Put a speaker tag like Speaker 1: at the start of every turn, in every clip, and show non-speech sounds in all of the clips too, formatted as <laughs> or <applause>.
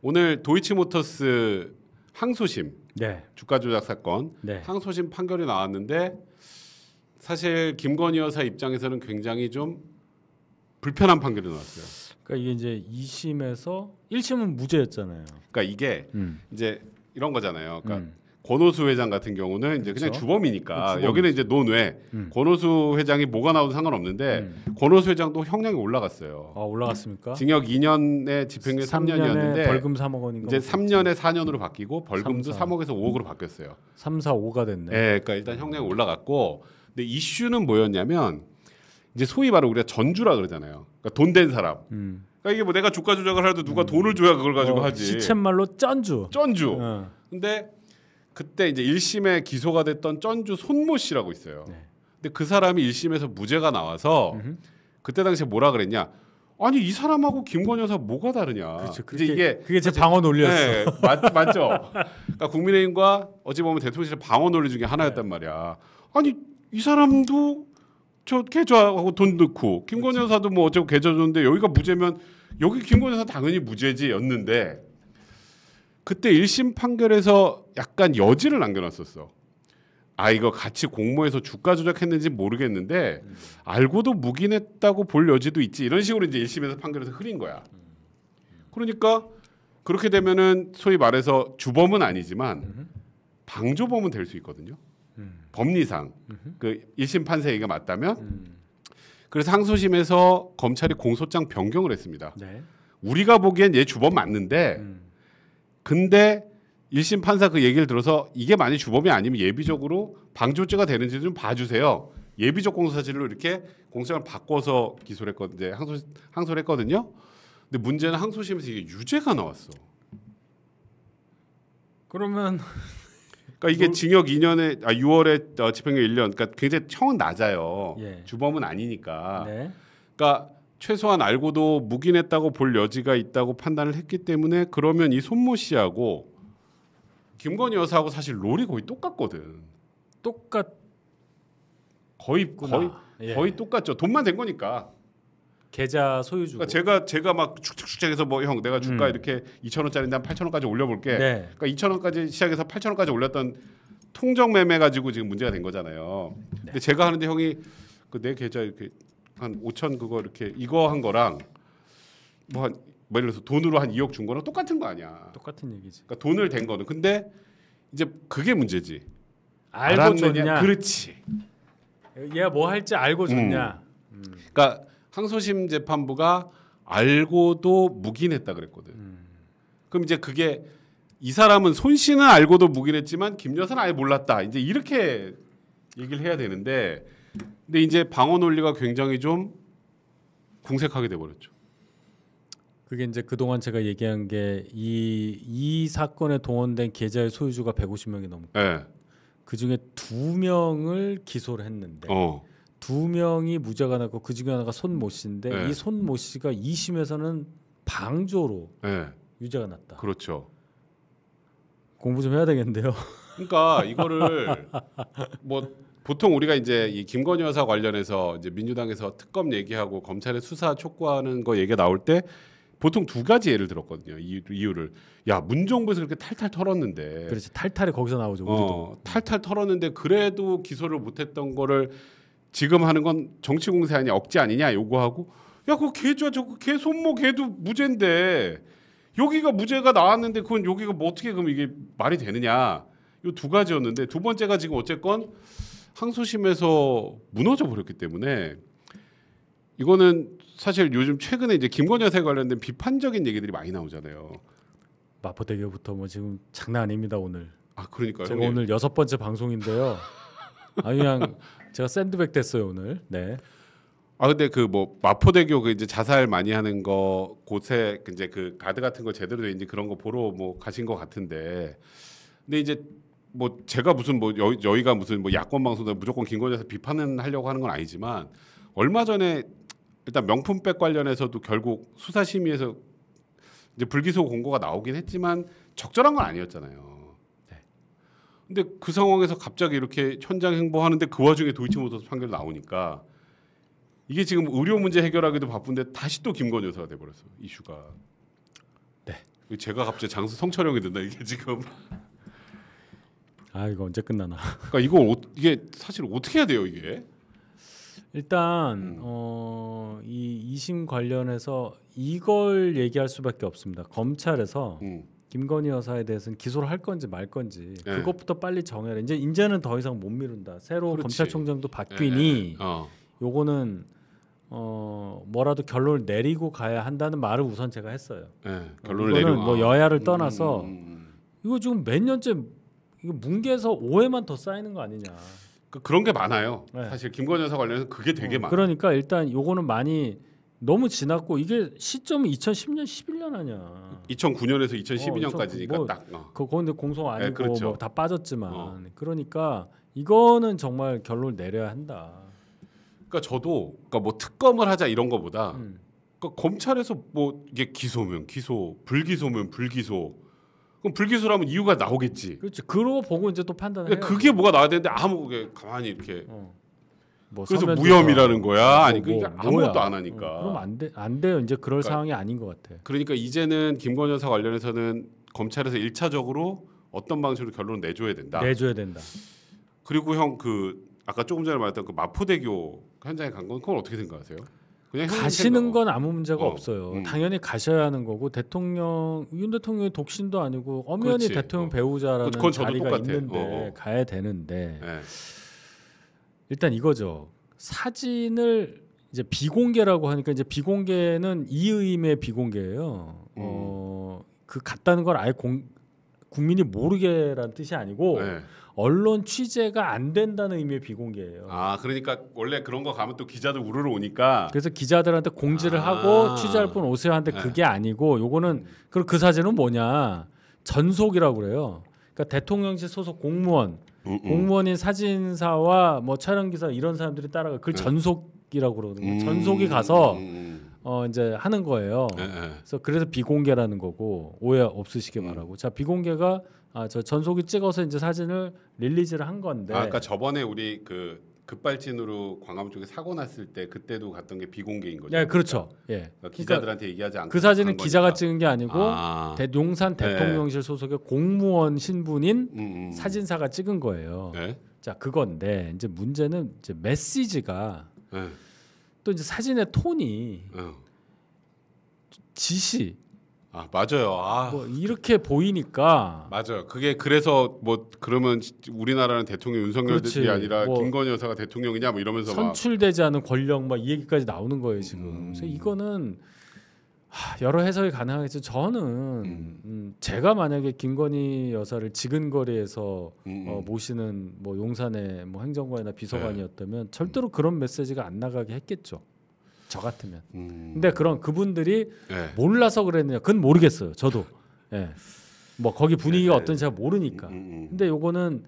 Speaker 1: 오늘 도이치모터스 항소심
Speaker 2: 네.
Speaker 1: 주가 조작 사건
Speaker 2: 네.
Speaker 1: 항소심 판결이 나왔는데 사실 김건희 여사 입장에서는 굉장히 좀 불편한 판결이 나왔어요.
Speaker 2: 그러니까 이게 이제 2심에서 1심은 무죄였잖아요.
Speaker 1: 그러니까 이게
Speaker 2: 음.
Speaker 1: 이제 이런 거잖아요. 그러니까
Speaker 2: 음.
Speaker 1: 권오수 회장 같은 경우는 이제 그냥
Speaker 2: 그렇죠.
Speaker 1: 주범이니까
Speaker 2: 주범이지.
Speaker 1: 여기는 이제 논외
Speaker 2: 음.
Speaker 1: 권오수 회장이 뭐가 나와도 상관없는데
Speaker 2: 음.
Speaker 1: 권오수 회장도 형량이 올라갔어요.
Speaker 2: 아, 올라갔습니까?
Speaker 1: 징역 2년에 집행유예 3년이었는데
Speaker 2: 벌금 3억 원인가
Speaker 1: 이제
Speaker 2: 뭐
Speaker 1: 3년에 4년으로 바뀌고 벌금도
Speaker 2: 삼, 사.
Speaker 1: 3억에서 5억으로 바뀌었어요.
Speaker 2: 3, 4, 5가 됐네.
Speaker 1: 네, 그러니까 일단 형량이 올라갔고, 근데 이슈는 뭐였냐면 이제 소위 말로 우리가 전주라 그러잖아요. 그러니까 돈 된 사람.
Speaker 2: 음.
Speaker 1: 그러니까 이게 뭐 내가 주가 조작을 해도 누가 돈을 줘야 그걸 가지고
Speaker 2: 어,
Speaker 1: 하지.
Speaker 2: 시쳇말로 쩐주.
Speaker 1: 전주.
Speaker 2: 어.
Speaker 1: 근데 그때 이제 1심에 기소가 됐던 전주 손모 씨라고 있어요.
Speaker 2: 네.
Speaker 1: 근데 그 사람이 1심에서 무죄가 나와서
Speaker 2: 음흠.
Speaker 1: 그때 당시에 뭐라 그랬냐? 아니 이 사람하고 김건희 여사 뭐가 다르냐?
Speaker 2: 그렇죠. 그게,
Speaker 1: 이게
Speaker 2: 그게 제 방언 올렸어.
Speaker 1: 네, 맞, 맞죠. 그러니까 국민의힘과 어찌 보면 대통령실의 방어 논리 중에 하나였단
Speaker 2: 네.
Speaker 1: 말이야. 아니 이 사람도 저 계좌하고 돈 넣고 김건희 여사도 뭐 어쩌고 계좌 줬는데 여기가 무죄면 여기 김건희 여사 당연히 무죄지였는데 그때 1심 판결에서 약간 여지를 남겨놨었어. 아 이거 같이 공모해서 주가 조작했는지 모르겠는데 알고도 묵인했다고 볼 여지도 있지 이런 식으로 이제 1심에서 판결에서 흐린 거야. 그러니까 그렇게 되면은 소위 말해서 주범은 아니지만 방조범은 될 수 있거든요.
Speaker 2: 음.
Speaker 1: 법리상 그 1심 판사 얘기가 맞다면
Speaker 2: 음.
Speaker 1: 그래서 항소심에서 검찰이 공소장 변경을 했습니다.
Speaker 2: 네.
Speaker 1: 우리가 보기엔 얘 주범 맞는데
Speaker 2: 음.
Speaker 1: 근데 1심 판사 그 얘기를 들어서 이게 만약 주범이 아니면 예비적으로 방조죄가 되는지 좀 봐주세요. 예비적 공소사실로 이렇게 공소장을 바꿔서 기소를 했거든요. 항소, 항소를 했거든요. 근데 문제는 항소심에서 이게 유죄가 나왔어.
Speaker 2: 그러면
Speaker 1: 그러니까 이게
Speaker 2: 뭐-
Speaker 1: 징역 2년에 아 6월에 어, 집행유예 1년. 그러니까 굉장히 형은 낮아요.
Speaker 2: 예.
Speaker 1: 주범은 아니니까.
Speaker 2: 네.
Speaker 1: 그러니까 최소한 알고도 묵인했다고 볼 여지가 있다고 판단을 했기 때문에 그러면 이 손모 씨하고 김건희 여사하고 사실 롤이 거의 똑같거든.
Speaker 2: 똑같구나.
Speaker 1: 거의 거의
Speaker 2: 예.
Speaker 1: 거의 똑같죠. 돈만 된 거니까.
Speaker 2: 계좌 소유주고.
Speaker 1: 그러니까 제가 제가 막 축축축해서 뭐 형 내가 주가
Speaker 2: 음.
Speaker 1: 이렇게 2천 원짜리인데 한 8천 원까지 올려볼게.
Speaker 2: 네.
Speaker 1: 그러니까 2천 원까지 시작해서 8천 원까지 올렸던 통정 매매 가지고 지금 문제가 된 거잖아요.
Speaker 2: 네.
Speaker 1: 근데 제가 하는데 형이 그 내 계좌 이렇게 한 5천 그거 이렇게 이거 한 거랑 뭐한 뭐 예를 들어서 돈으로 한 2억 준 거랑 똑같은 거 아니야.
Speaker 2: 똑같은 얘기지.
Speaker 1: 그러니까 돈을 댄 거는 근데 이제 그게 문제지.
Speaker 2: 알고
Speaker 1: 알았느냐?
Speaker 2: 줬냐?
Speaker 1: 그렇지.
Speaker 2: 얘가 뭐 할지 알고 줬냐? 음.
Speaker 1: 그러니까 항소심 재판부가 알고도 묵인했다 그랬거든.
Speaker 2: 음.
Speaker 1: 그럼 이제 그게 이 사람은 손 씨는 알고도 묵인했지만 김 여사는 아예 몰랐다. 이제 이렇게 얘기를 해야 되는데 근데 이제 방어 논리가 굉장히 좀 궁색하게 돼 버렸죠.
Speaker 2: 그게 이제 그동안 제가 얘기한 게 이 이 사건에 동원된 계좌의 소유주가 150명이 넘고
Speaker 1: 예.
Speaker 2: 그 중에 두 명을 기소를 했는데
Speaker 1: 어.
Speaker 2: 두 명이 무죄가 났고 그 중에 하나가 손모 씨인데
Speaker 1: 네.
Speaker 2: 이 손모 씨가 2심에서는 방조로
Speaker 1: 예.
Speaker 2: 유죄가 났다.
Speaker 1: 그렇죠.
Speaker 2: 공부 좀 해야 되겠는데요.
Speaker 1: 그러니까 이거를 <laughs> 뭐 보통 우리가 이제 이 김건희 여사 관련해서 이제 민주당에서 특검 얘기하고 검찰의 수사 촉구하는 거 얘기가 나올 때 보통 두 가지 예를 들었거든요. 이유, 이유를 야 문정부에서 그렇게 탈탈 털었는데
Speaker 2: 그렇지 탈탈이 거기서 나오죠. 우리도.
Speaker 1: 어, 탈탈 털었는데 그래도 기소를 못했던 거를 지금 하는 건 정치 공세 아니냐 억지 아니냐 요구하고 야 그거 걔죠 저거 걔 손모 걔도 무죄인데 여기가 무죄가 나왔는데 그건 여기가 뭐 어떻게 그럼 이게 말이 되느냐 요 두 가지였는데 두 번째가 지금 어쨌건 항소심에서 무너져 버렸기 때문에 이거는 사실 요즘 최근에 이제 김건희 여사에 관련된 비판적인 얘기들이 많이 나오잖아요.
Speaker 2: 마포대교부터 뭐 지금 장난 아닙니다 오늘.
Speaker 1: 아 그러니까
Speaker 2: 제가
Speaker 1: 형님.
Speaker 2: 오늘 여섯 번째 방송인데요. 아 그냥 제가 샌드백 됐어요 오늘. 네.
Speaker 1: 아 근데 그 뭐 마포대교 그 이제 자살 많이 하는 거 곳에 그 이제 그 가드 같은 거 제대로 돼 있는지 그런 거 보러 뭐 가신 것 같은데 근데 이제 뭐 제가 무슨 뭐 여, 저희가 무슨 뭐 야권 방송에 무조건 김건희에서 비판은 하려고 하는 건 아니지만 얼마 전에 일단 명품백 관련해서도 결국 수사 심의에서 이제 불기소 공고가 나오긴 했지만 적절한 건 아니었잖아요. 근데 그 상황에서 갑자기 이렇게 현장 행보하는데 그 와중에 도이치모터스 판결 나오니까 이게 지금 의료 문제 해결하기도 바쁜데 다시 또 김건희 여사가 돼버렸어 이슈가.
Speaker 2: 네.
Speaker 1: 제가 갑자기 장수 성철형이 된다 이게 지금.
Speaker 2: 아 이거 언제 끝나나? <laughs>
Speaker 1: 그러니까 이거 어, 이게 사실 어떻게 해야 돼요 이게?
Speaker 2: 일단
Speaker 1: 음.
Speaker 2: 어, 이 이심 관련해서 이걸 얘기할 수밖에 없습니다. 검찰에서
Speaker 1: 음.
Speaker 2: 김건희 여사에 대해서는 기소를 할 건지 말 건지
Speaker 1: 네.
Speaker 2: 그것부터 빨리 정해라. 이제 이제는 더 이상 못 미룬다. 새로
Speaker 1: 그렇지.
Speaker 2: 검찰총장도
Speaker 1: 예,
Speaker 2: 바뀌니
Speaker 1: 예, 어.
Speaker 2: 요거는 어 뭐라도 결론을 내리고 가야 한다는 말을 우선 제가 했어요.
Speaker 1: 예, 결론을
Speaker 2: 이거는
Speaker 1: 내리고
Speaker 2: 뭐
Speaker 1: 아.
Speaker 2: 여야를
Speaker 1: 음,
Speaker 2: 떠나서
Speaker 1: 음, 음.
Speaker 2: 이거 지금 몇 년째 이거 뭉개서 오해만 더 쌓이는 거 아니냐.
Speaker 1: 그 그런 게 많아요.
Speaker 2: 네.
Speaker 1: 사실 김건희 여사 관련해서 그게 되게
Speaker 2: 어,
Speaker 1: 많아.
Speaker 2: 그러니까 일단 요거는 많이 너무 지났고 이게 시점이 2010년 11년 아니야.
Speaker 1: 2009년에서 2012년까지니까
Speaker 2: 뭐-
Speaker 1: 딱. 어.
Speaker 2: 그 근데 공소 아니고
Speaker 1: 네, 그렇죠.
Speaker 2: 뭐 다 빠졌지만
Speaker 1: 어.
Speaker 2: 그러니까 이거는 정말 결론을 내려야 한다.
Speaker 1: 그러니까 저도 그러니까 뭐 특검을 하자 이런 거보다
Speaker 2: 음.
Speaker 1: 그러니까 검찰에서 뭐 이게 기소면 기소, 불기소면 불기소. 그럼 불기소라면 이유가 나오겠지.
Speaker 2: 그렇지. 그러고 보고 이제 또 판단을 해.
Speaker 1: 그게 뭐가 나와야 되는데 아무 그게 가만히 이렇게
Speaker 2: 어. 뭐
Speaker 1: 그래서 무혐의라는 거야. 아니
Speaker 2: 뭐,
Speaker 1: 그러니까
Speaker 2: 뭐,
Speaker 1: 아무것도
Speaker 2: 뭐야.
Speaker 1: 안 하니까.
Speaker 2: 어, 그럼 안 돼. 안 돼요. 이제 그럴
Speaker 1: 그러니까-
Speaker 2: 상황이 아닌 것 같아.
Speaker 1: 그러니까 이제는 김건희 여사 관련해서는 검찰에서 일차적으로 어떤 방식으로 결론을 내줘야 된다.
Speaker 2: 내줘야 된다.
Speaker 1: 그리고 형 그 아까 조금 전에 말했던 그 마포대교 현장에 간 건 그건 어떻게 생각하세요?
Speaker 2: 가시는 건 아무 문제가
Speaker 1: 어,
Speaker 2: 없어요.
Speaker 1: 음.
Speaker 2: 당연히 가셔야 하는 거고 대통령 윤 대통령의 독신도 아니고 엄연히
Speaker 1: 그렇지.
Speaker 2: 대통령
Speaker 1: 어.
Speaker 2: 배우자라는
Speaker 1: 저도
Speaker 2: 자리가. 있는데
Speaker 1: 어, 어.
Speaker 2: 가야 되는데
Speaker 1: 예.
Speaker 2: 일단 이거죠. 사진을 이제 비공개라고 하니까 이제 비공개는 이 의미의 비공개예요.
Speaker 1: 음.
Speaker 2: 어, 그 갔다는 걸 아예 공, 국민이 모르게란 뜻이 아니고
Speaker 1: 예.
Speaker 2: 언론 취재가 안 된다는 의미의 비공개예요.
Speaker 1: 아 그러니까 원래 그런 거 가면 또 기자들 우르르 오니까
Speaker 2: 그래서 기자들한테 공지를
Speaker 1: 아.
Speaker 2: 하고 취재할 분 오세요 하는데
Speaker 1: 네.
Speaker 2: 그게 아니고 요거는 그리고 그 사진은 뭐냐 전속이라고 그래요. 그러니까 대통령실 소속 공무원,
Speaker 1: 음, 음.
Speaker 2: 공무원인 사진사와 뭐 촬영 기사 이런 사람들이 따라가 그걸
Speaker 1: 네.
Speaker 2: 전속이라고 그러거든요.
Speaker 1: 음,
Speaker 2: 전속이 가서
Speaker 1: 음, 음.
Speaker 2: 어 이제 하는 거예요.
Speaker 1: 예, 예.
Speaker 2: 그래서 그래서 비공개라는 거고 오해 없으시게
Speaker 1: 음.
Speaker 2: 바라고. 자 비공개가 아 저 전속이 찍어서 이제 사진을 릴리즈를 한 건데.
Speaker 1: 아, 아까 저번에 우리 그 급발진으로 광화문 쪽에 사고 났을 때 그때도 갔던 게 비공개인 거죠.
Speaker 2: 네, 그렇죠. 예.
Speaker 1: 그러니까
Speaker 2: 그러니까
Speaker 1: 기자들한테 얘기하지 않고
Speaker 2: 그 사진은
Speaker 1: 간
Speaker 2: 기자가
Speaker 1: 거니까.
Speaker 2: 찍은 게 아니고
Speaker 1: 아.
Speaker 2: 대, 용산
Speaker 1: 네.
Speaker 2: 대통령실 소속의 공무원 신분인
Speaker 1: 음, 음.
Speaker 2: 사진사가 찍은 거예요.
Speaker 1: 네.
Speaker 2: 자 그건데 이제 문제는 이제 메시지가
Speaker 1: 네.
Speaker 2: 또 이제 사진의 톤이
Speaker 1: 어.
Speaker 2: 지시
Speaker 1: 아 맞아요. 아
Speaker 2: 뭐 이렇게 보이니까
Speaker 1: 맞아요. 그게 그래서 뭐 그러면 우리나라는 대통령 윤석열이
Speaker 2: 그렇지.
Speaker 1: 아니라
Speaker 2: 뭐
Speaker 1: 김건희 여사가 대통령이냐 뭐 이러면서 막
Speaker 2: 선출되지 않은 권력 막 이 얘기까지 나오는 거예요 지금.
Speaker 1: 음.
Speaker 2: 그래서 이거는 하, 여러 해석이 가능하겠죠. 저는
Speaker 1: 음.
Speaker 2: 음, 제가 만약에 김건희 여사를 지근거리에서
Speaker 1: 음, 음.
Speaker 2: 어, 모시는 뭐 용산의 뭐 행정관이나
Speaker 1: 네.
Speaker 2: 비서관이었다면 절대로 그런 메시지가 안 나가게 했겠죠. 저 같으면.
Speaker 1: 음.
Speaker 2: 근데 그런 그분들이
Speaker 1: 네.
Speaker 2: 몰라서 그랬느냐? 그건 모르겠어요. 저도. <laughs> 예. 뭐 거기 분위기가
Speaker 1: 네.
Speaker 2: 어떤지 잘 모르니까.
Speaker 1: 음, 음.
Speaker 2: 근데 요거는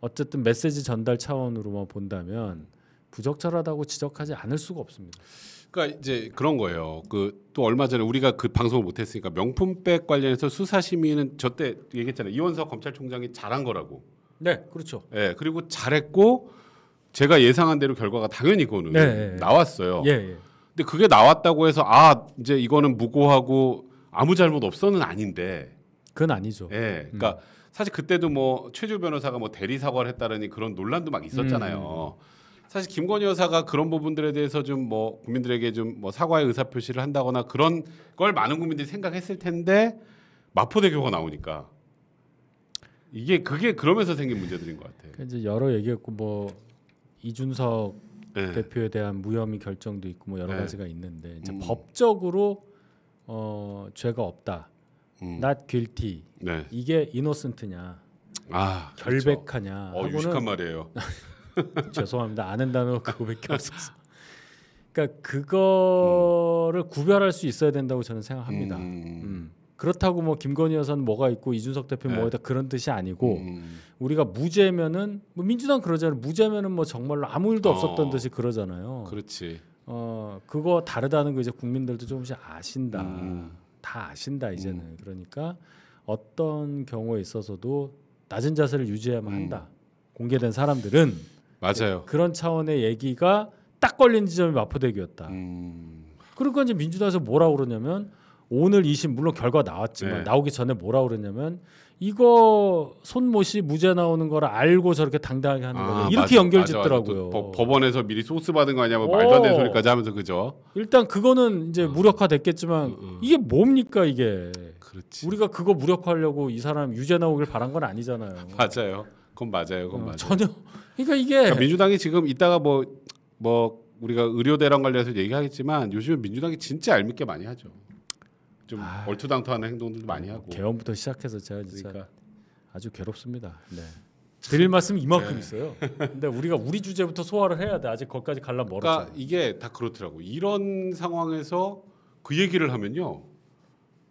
Speaker 2: 어쨌든 메시지 전달 차원으로만 본다면 부적절하다고 지적하지 않을 수가 없습니다.
Speaker 1: 그러니까 이제 그런 거예요. 그 또 얼마 전에 우리가 그 방송을 못했으니까 명품백 관련해서 수사 심의는 저 때 얘기했잖아요. 이원석 검찰총장이 잘한 거라고.
Speaker 2: 네, 그렇죠.
Speaker 1: 예, 그리고 잘했고 제가 예상한 대로 결과가 당연히 그거는
Speaker 2: 네, 네, 네.
Speaker 1: 나왔어요.
Speaker 2: 예, 예.
Speaker 1: 근데 그게 나왔다고 해서 아 이제 이거는 무고하고 아무 잘못 없어는 아닌데.
Speaker 2: 그건 아니죠.
Speaker 1: 예, 그러니까 사실 그때도 뭐 최주 변호사가 뭐 대리 사과를 했다더니 그런 논란도 막 있었잖아요. 사실 김건희 여사가 그런 부분들에 대해서 좀 뭐 국민들에게 좀 뭐 사과의 의사 표시를 한다거나 그런 걸 많은 국민들이 생각했을 텐데 마포대교가 나오니까 이게 그게 그러면서 생긴 문제들인 것 같아요.
Speaker 2: 그러니까 이제 여러 얘기했고 뭐 이준석
Speaker 1: 예.
Speaker 2: 대표에 대한 무혐의 결정도 있고 뭐 여러
Speaker 1: 네.
Speaker 2: 가지가 있는데 이제
Speaker 1: 음.
Speaker 2: 법적으로 어 죄가 없다.
Speaker 1: 음.
Speaker 2: not guilty.
Speaker 1: 네.
Speaker 2: 이게 innocent냐,
Speaker 1: 아 그렇죠.
Speaker 2: 결백하냐
Speaker 1: 어 유식한 말이에요. <laughs> <laughs>
Speaker 2: 죄송합니다. 아는 단어 그거밖에 없었어. 그러니까 그거를 구별할 수 있어야 된다고 저는 생각합니다. 음.
Speaker 1: 음.
Speaker 2: 그렇다고 뭐 김건희 여사는 뭐가 있고 이준석 대표는
Speaker 1: 네.
Speaker 2: 뭐가 있다 그런 뜻이 아니고
Speaker 1: 음.
Speaker 2: 우리가 무죄면은 뭐 민주당 그러잖아요. 무죄면은 뭐 정말로 아무 일도 없었던
Speaker 1: 어.
Speaker 2: 듯이 그러잖아요.
Speaker 1: 그렇지.
Speaker 2: 어 그거 다르다는 거 이제 국민들도 조금씩 아신다.
Speaker 1: 음.
Speaker 2: 다 아신다 이제는. 그러니까 어떤 경우에 있어서도 낮은 자세를 유지해야만
Speaker 1: 음.
Speaker 2: 한다. 공개된 사람들은
Speaker 1: 맞아요.
Speaker 2: 그런 차원의 얘기가 딱 걸린 지점이 마포대교였다.
Speaker 1: 음.
Speaker 2: 그러니까 이제 민주당에서 뭐라고 그러냐면 오늘 2심 물론 결과 나왔지만
Speaker 1: 네.
Speaker 2: 나오기 전에 뭐라 그랬냐면 이거 손모 씨 무죄 나오는 걸 알고 저렇게 당당하게 하는 거예요. 이렇게
Speaker 1: 아,
Speaker 2: 연결 짓더라고요.
Speaker 1: 맞아. 또 법- 법원에서 미리 소스 받은 거 아니야? 뭐 말도 안 되는
Speaker 2: 어.
Speaker 1: 소리까지 하면서 그죠?
Speaker 2: 일단 그거는 이제
Speaker 1: 어.
Speaker 2: 무력화됐겠지만
Speaker 1: 음, 음.
Speaker 2: 이게 뭡니까 이게?
Speaker 1: 그렇지.
Speaker 2: 우리가 그거 무력화하려고 이 사람 유죄 나오길 바란 건 아니잖아요. <laughs>
Speaker 1: 맞아요. 그건 맞아요. 그건
Speaker 2: 어,
Speaker 1: 맞아요.
Speaker 2: 전혀. 그러니까 이게
Speaker 1: 그러니까 민주당이 지금 이따가 뭐뭐 우리가 의료 대란 관련해서 얘기하겠지만 요즘에 민주당이 진짜 얄밉게 많이 하죠. 좀
Speaker 2: 아.
Speaker 1: 얼토당토하는 행동들도 많이 하고.
Speaker 2: 개헌부터 시작해서 제가 진짜
Speaker 1: 그러니까
Speaker 2: 아주 괴롭습니다. 네. 드릴 말씀 이만큼
Speaker 1: 네.
Speaker 2: 있어요. 근데 우리가 우리 주제부터 소화를 해야 돼. 아직 거기까지 갈라 멀었죠.
Speaker 1: 그러니까 이게 다 그렇더라고. 이런 상황에서 그 얘기를 하면요.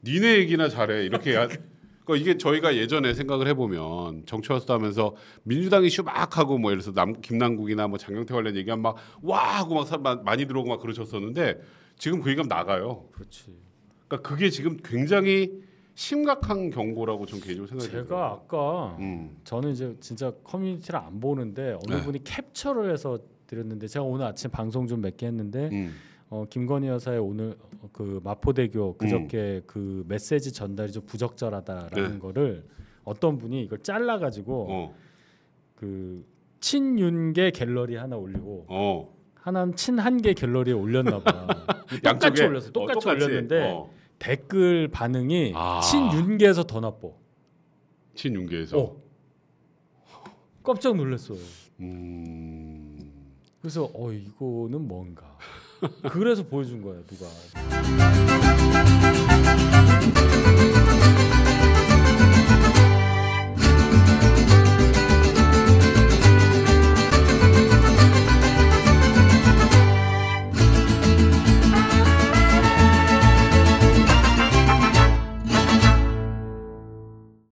Speaker 1: 니네 얘기나 잘해. 이렇게 야, 그러니까 이게 저희가 예전에 생각을 해보면 정치와서도 하면서 민주당이 슈박하고 뭐 예를 들어서 남, 김남국이나 뭐 장경태 관련 얘기하면 막 와 하고 막 마- 많이 들어오고 막 그러셨었는데 지금 그 얘기하면 나가요.
Speaker 2: 그렇지.
Speaker 1: 그러니까 그게 지금 굉장히 심각한 경고라고 좀 개인적으로 생각이
Speaker 2: 제가
Speaker 1: 들어요.
Speaker 2: 아까
Speaker 1: 음.
Speaker 2: 저는 이제 진짜 커뮤니티를 안 보는데 어느
Speaker 1: 네.
Speaker 2: 분이 캡처를 해서 드렸는데 제가 오늘 아침 방송 좀 몇 개 했는데
Speaker 1: 음.
Speaker 2: 어, 김건희 여사의 오늘 어, 그 마포대교 그저께 그 메시지 전달이 좀 부적절하다라는
Speaker 1: 네.
Speaker 2: 거를 어떤 분이 이걸 잘라 가지고
Speaker 1: 어.
Speaker 2: 그 친윤계 갤러리 하나 올리고
Speaker 1: 어.
Speaker 2: 하나는 친한계 갤러리에 올렸나 봐. <laughs> 똑같이 올렸어. 똑같이,
Speaker 1: 어,
Speaker 2: 올렸는데
Speaker 1: 어.
Speaker 2: 댓글 반응이
Speaker 1: 아.
Speaker 2: 친윤계에서 더 나빠.
Speaker 1: 친윤계에서.
Speaker 2: 어. 깜짝 놀랐어요.
Speaker 1: 음.
Speaker 2: 그래서 어 이거는 뭔가. 그래서 보여준 거야 누가.